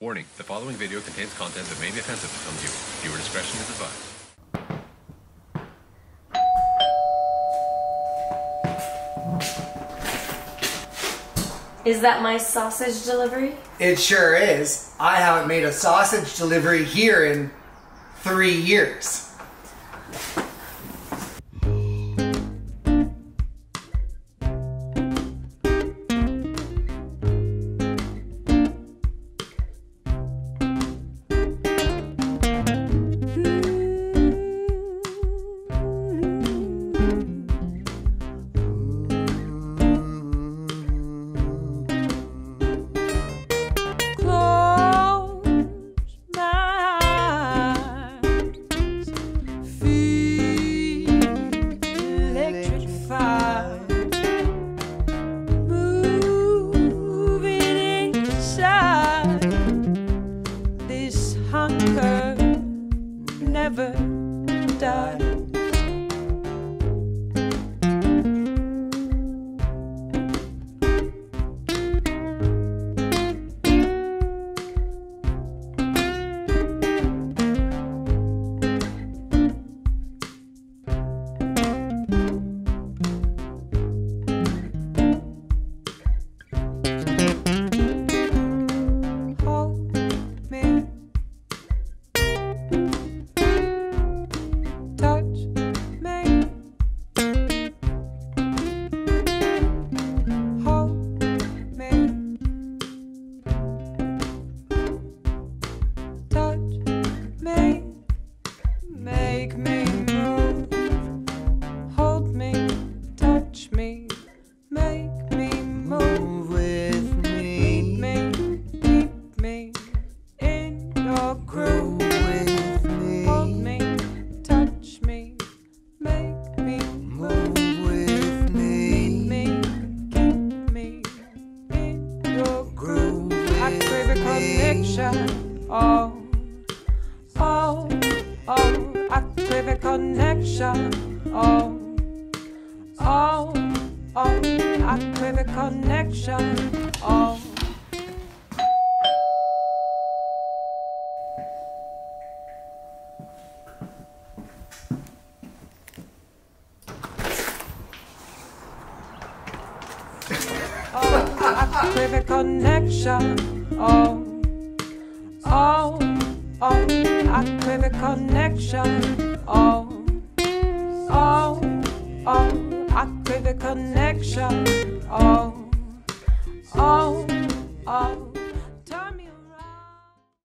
Warning, the following video contains content that may be offensive to some viewers. Viewer discretion is advised. Is that my sausage delivery? It sure is. I haven't made a sausage delivery here in three years. Hunger never dies. Oh, oh, oh. I crave a connection. Oh, oh, oh. I crave a connection. Oh. Oh, I crave a connection. Oh, connection. Oh, oh, oh, I crave a connection.